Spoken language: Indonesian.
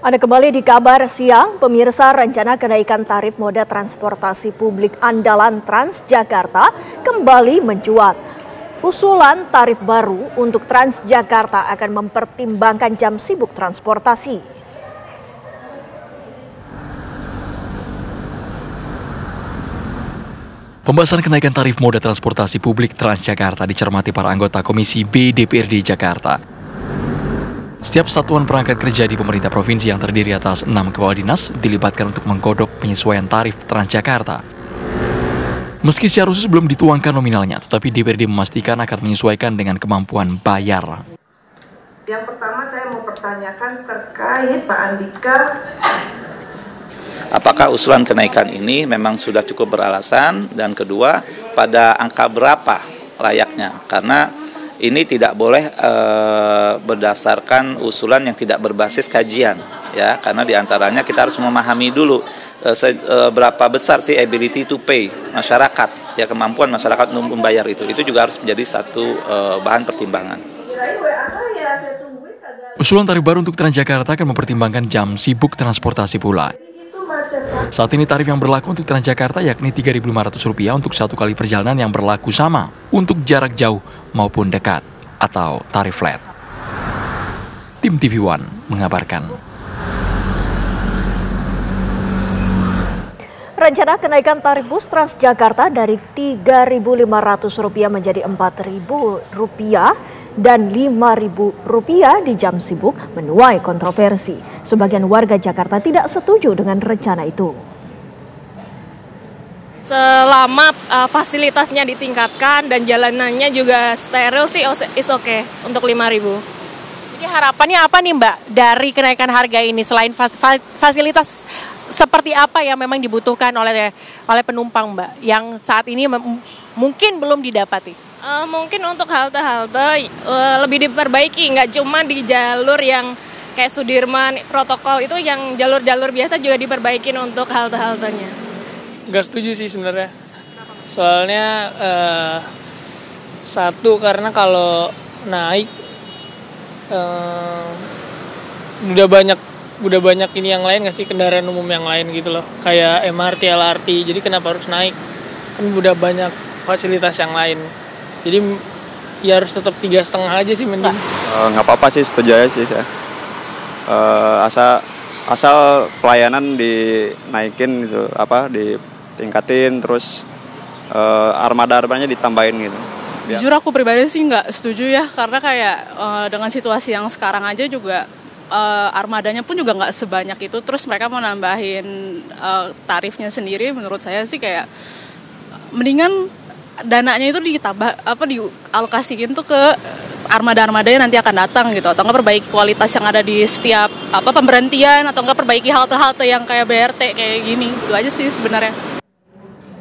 Anda kembali di kabar siang, pemirsa rencana kenaikan tarif moda transportasi publik andalan Transjakarta kembali mencuat. Usulan tarif baru untuk Transjakarta akan mempertimbangkan jam sibuk transportasi. Pembahasan kenaikan tarif moda transportasi publik Transjakarta dicermati para anggota Komisi B DPRD Jakarta. Setiap satuan perangkat kerja di pemerintah provinsi yang terdiri atas enam kepala dinas dilibatkan untuk menggodok penyesuaian tarif Transjakarta. Meski secara khusus belum dituangkan nominalnya, tetapi DPRD memastikan akan menyesuaikan dengan kemampuan bayar. Yang pertama saya mau pertanyakan terkait Pak Andika. Apakah usulan kenaikan ini memang sudah cukup beralasan? Dan kedua, pada angka berapa layaknya? Karena ini tidak boleh e, berdasarkan usulan yang tidak berbasis kajian ya karena di antaranya kita harus memahami dulu e, se, e, berapa besar sih ability to pay masyarakat ya kemampuan masyarakat untuk membayar itu itu juga harus menjadi satu e, bahan pertimbangan. Usulan tarif baru untuk Transjakarta akan mempertimbangkan jam sibuk transportasi pula. Saat ini tarif yang berlaku untuk Transjakarta yakni Rp3.500 untuk satu kali perjalanan yang berlaku sama untuk jarak jauh maupun dekat atau tarif flat. Tim TV One mengabarkan. Rencana kenaikan tarif bus Transjakarta dari Rp3.500 menjadi Rp4.000 dan Rp5.000 di jam sibuk menuai kontroversi. Sebagian warga Jakarta tidak setuju dengan rencana itu. Selama uh, fasilitasnya ditingkatkan dan jalanannya juga steril sih is oke okay untuk Rp5.000. Jadi harapannya apa nih Mbak dari kenaikan harga ini selain fasilitas seperti apa yang memang dibutuhkan oleh oleh penumpang Mbak yang saat ini mungkin belum didapati? Uh, mungkin untuk halte-halte uh, lebih diperbaiki, nggak cuma di jalur yang kayak Sudirman, protokol itu yang jalur-jalur biasa juga diperbaikin untuk halte-haltenya. Nggak setuju sih sebenarnya. Soalnya uh, satu karena kalau naik uh, udah banyak udah banyak ini yang lain nggak sih kendaraan umum yang lain gitu loh kayak MRT LRT jadi kenapa harus naik kan udah banyak fasilitas yang lain jadi ya harus tetap tiga setengah aja sih mending. Eh, nggak uh, apa-apa sih setuju aja sih saya. Uh, asal asal pelayanan dinaikin gitu apa ditingkatin terus uh, armada armadanya ditambahin gitu. Jujur aku pribadi sih nggak setuju ya karena kayak uh, dengan situasi yang sekarang aja juga uh, armadanya pun juga nggak sebanyak itu. Terus mereka mau nambahin uh, tarifnya sendiri menurut saya sih kayak mendingan dananya itu ditambah apa dialokasiin tuh ke armada-armada yang nanti akan datang gitu. Atau enggak perbaiki kualitas yang ada di setiap apa pemberhentian atau enggak perbaiki halte-halte yang kayak BRT kayak gini. Itu aja sih sebenarnya